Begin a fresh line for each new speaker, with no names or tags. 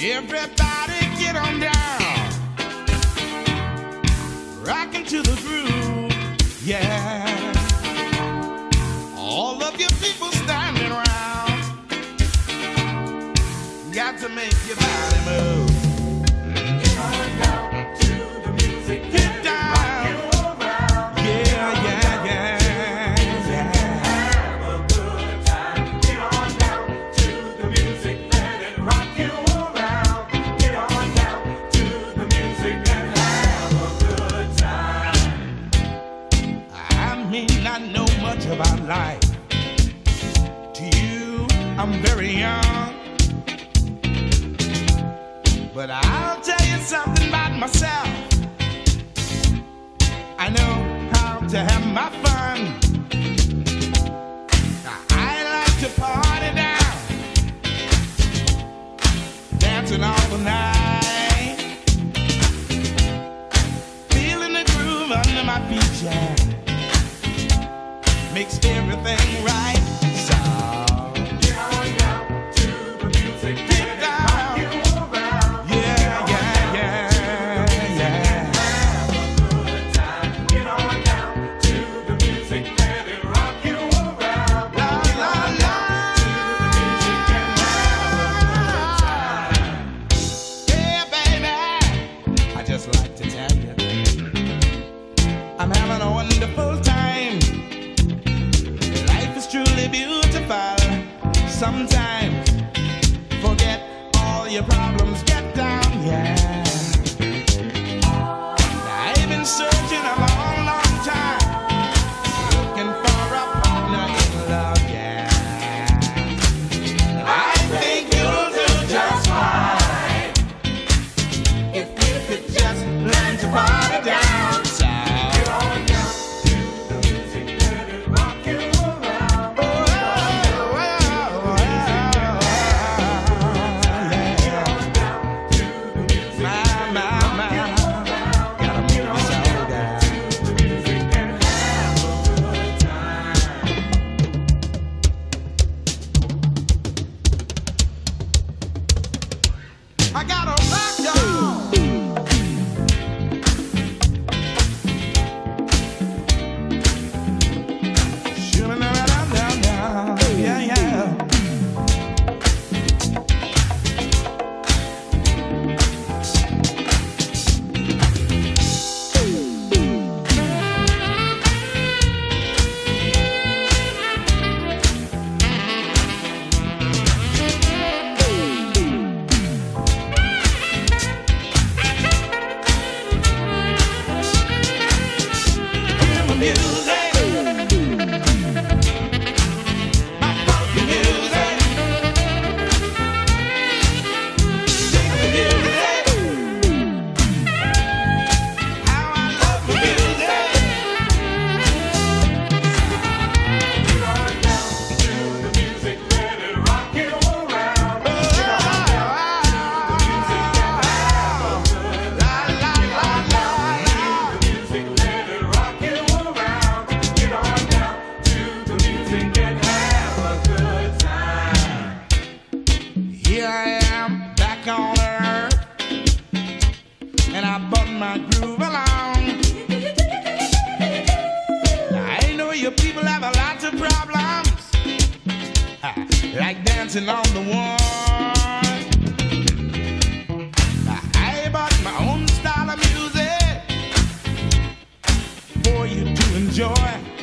Everybody get on down. Rockin' to the groove, yeah. All of you people standing around. Got to make your body move. Very young. But I'll tell you something about myself. I know how to have my fun. I like to party down, dancing all the night, feeling the groove under my feet, yeah makes everything right. Just like to tell you, I'm having a wonderful time. Life is truly beautiful. Sometimes forget all your problems, get down, yeah. Music. I brought my groove along. I know you people have a lot of problems, like dancing on the wall. I bought my own style of music for you to enjoy.